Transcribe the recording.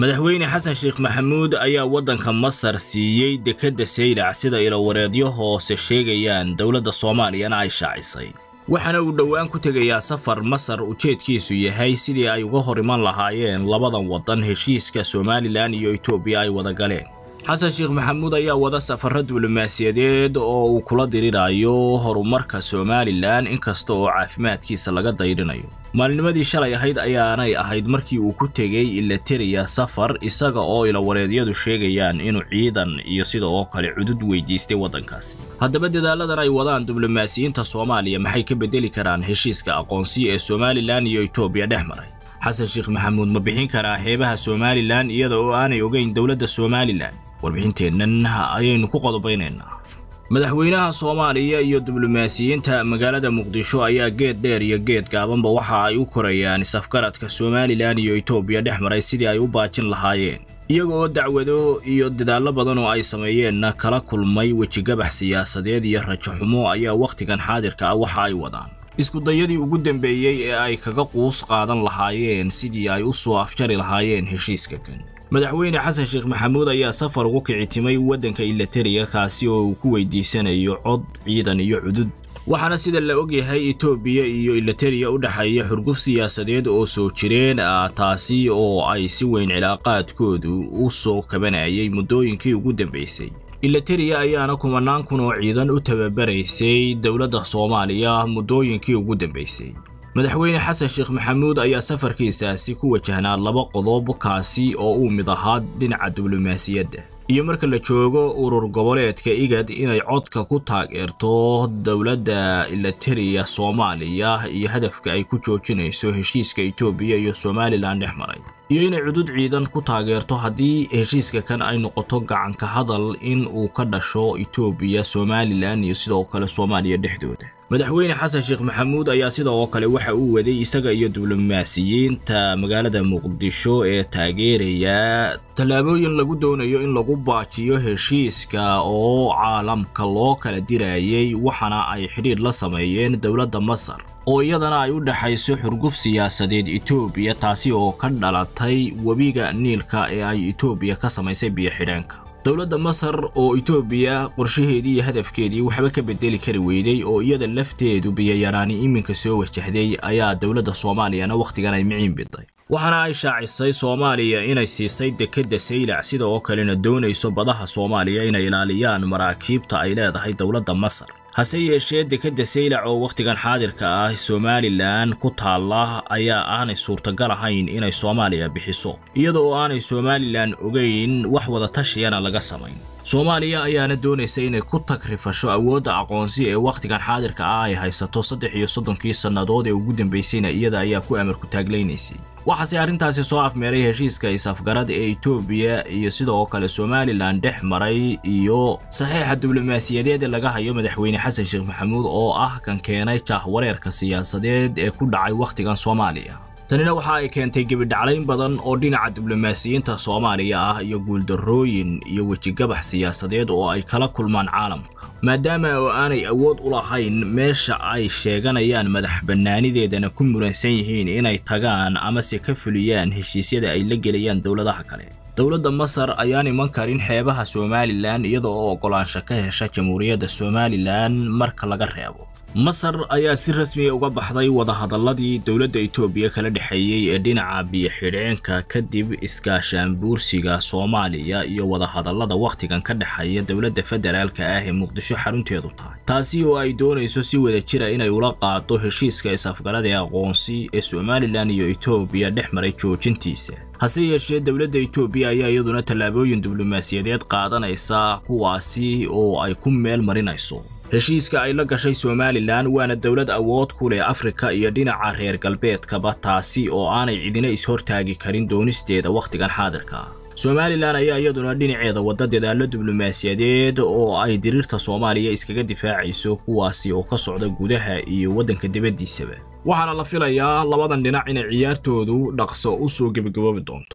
madaxweyne xasan sheekh maxamuud ayaa waddanka masar siiyey dekedda saylac sida ilowareedyo hoose sheegayaan dowladda soomaaliyana ay shaacisay. Waxaana uu dhowaan ku tegayaa safar masar ujeedkiisu yahay sidii ay uga hor iman lahaayeen labadan waddan heshiiska somalilan iyo etoobiya ay wada galeen xasan sheekh maxamuud ayaa wada safarro diblomaasiyadeed oo uu kula dirirayo horumarka somalilan inkasta oo caafimaadkiisa laga dayrinayo. Maalinimadii shalay ahayd ayaanay ahayd markii uu ku tegey ilateriya safar isaga oo ilawareedyadu sheegayaan inuu ciidan iyo sida oo kale cudud weydiistay waddankaasi haddaba dadaaladan ay wadaan diblomaasiyiinta soomaaliya maxay ka beddeli karaan heshiiska aqoonsi ee somalilan iyo etoobiya dhex maray? Xasan sheekh maxamuud ma bixin karaa heebaha somalilan iyada oo aanay ogeyn dowladda somalilan warbixinteennan ayaynu ku qodobaynaynaa madaxweynaha soomaaliya iyo diblomaasiyiinta magaalada muqdisho ayaa geed dheer iyo geed gaabanba waxa ay u korayaan safgaradka somalilan iyo etoobiya dhex maray sidii ay u baajin lahaayeen. Iyaga oo dacwado iyo dadaallo badan oo ay sameeyeenna kala kulmay wejigabax siyaasadeed iyo rajaxumo ayaa wakhtigan xaadirka ah waxa ay wadaan. Iskudayadii ugu dambeeyey ee ay kaga quus qaadan lahaayeen sidii ay u soo afjari lahaayeen heshiiska kan madaxweyne xasan sheekh maxamuud ayaa safar ugu kicitimay waddanka ilateriya kaasi oo uu ku weydiisanayo cod ciidan iyo cudud waxaana sida la ogyahay etoobiya iyo ilateriya u dhexeeya xurguf siyaasadeed oo soo jireen ah taasi oo ay si weyn cilaaqaadkoodu u soo kabanayay muddooyinkii ugu dambaysay ilateriya ayaana kumanaan kun oo ciidan u tababaraysay dowladda soomaaliya muddooyinkii ugu dambaysay madaxweyne xasan sheekh maxamuud ayaa safarkiisaasi ku wajahnaa laba qodob kaasi oo uu mid ahaa dhinaca diblomaasiyadda. Iyo marka la joogo urur goboleedka igad inay codka ku taageerto dowladda ilateriya soomaaliya iyo hadafka ay ku joojinayso heshiiska etoobiya iyo somalilan dhex maray. Iyo inay cudud ciidan ku taageerto haddii heshiiska kan ay noqoto gacanka hadal in uu ka dhasho etoobiya somalilan iyo sidoo kale soomaaliya dhexdooda madaxweyne xasan sheekh maxamuud ayaa sidoo kale waxa uu waday isaga iyo diblomaasiyiinta magaalada muqdisho ee taageeraya tallaabooyin lagu doonayo in lagu baajiyo heshiiska oo caalamka loo kala dirayay waxaana ay xidhiidh la sameeyeen dowladda masar oo iyadana ay u dhexayso xurguf siyaasadeed etoobiya taasi oo ka dhalatay webiga niilka ee ay etoobiya ka samaysay biyo-xidheenka dowladda masar oo etoobiya qorshaheedii iyo hadafkeedii waxba ka bedeli kari weyday oo iyada lafteedu biyayaraani iminka soo wajahday ayaa dowladda soomaaliyana wakhtigan ay miciin biday. Waxaana ay shaacisay soomaaliya inay siisay dekedda saylac sida oo kalena doonayso badaha soomaaliya inay ilaaliyaan maraakiibta ay leedahay dowladda masar hase yeeshee dekedda saylac oo wakhtigan xaadirka ah somalilan ku taalla ayaa aanay suurtagal ahayn inay soomaaliya bixiso. Iyada oo aanay somalilan ogeyn wax wada tashiyana laga samayn soomaaliya ayaana doonaysa inay ku tagrifasho awoodda aqoonsi ee wakhtigan xaadirka ah ay haysato saddex iyo soddonkii sannadood ee ugu dambaysayna iyada ayaa ku amar ku taaglaynaysay. Waxaase arrintaasi soo afmeeray heshiiska isafgarad ee etoobiya iyo sidoo kale somalilan dhex maray iyo saxiixa diblomaasiyadeed ee laga hayo madaxweyne xasan sheekh maxamuud oo ah kan keenay jahwareerka siyaasadeed ee ku dhacay wakhtigan soomaaliya tanina waxa ay keentay gebidhaclayn badan oo dhinaca diblomaasiyiinta soomaaliya ah iyo guuldarrooyin iyo wejigabax siyaasadeed oo ay kala kulmaan caalamka. Maadaama oo aanay awood u lahayn meesha ay sheeganayaan madax bannaanideedana ku muransan yihiin inay tagaan amase ka fuliyaan heshiisyada ay la gelayaan dowladaha kale. Dowladda masar ayaan iman karin xeebaha somalilan iyada oo oggolaansho ka hesha jamhuuriyadda somalilan marka laga reebo masar ayaa si rasmiya uga baxday wadahadalladii dowladda etoobiya kala dhexeeyey ee dhinaca biyo-xidheenka kadib iskaashaanbuursiga soomaaliya iyo wadahadallada wakhtigan ka dhexeeya dowladda federaalka ah ee muqdisho xarunteedu tahay. Taasi oo ay doonayso si wada jira inay ula qaado heshiiska is-afgarada ee aqoonsi ee somalilan iyo etoobiya dhex maray joojintiisa. Hase yeeshee dowladda etoobiya ayaa iyaduna tallaabooyin diblomaasiyadeed qaadanaysa kuwaasi oo ay ku meel marinayso heshiiska ay la gashay somalilan waana dowlad awood ku leh afrika iyo dhinaca reer galbeedkaba taasi oo aanay cidina is-hortaagi karin doonisteeda wakhtigan xaadirka. Somalilan ayaa iyaduna dhinaceeda wadda dadaallo diblomaasiyadeed oo ay diriirta soomaaliya iskaga difaacayso kuwaasi oo ka socda gudaha iyo waddanka dibaddiisaba. Waxaana la filayaa labadan dhinac inay ciyaartoodu dhaqso u soo gebagaboobi doonto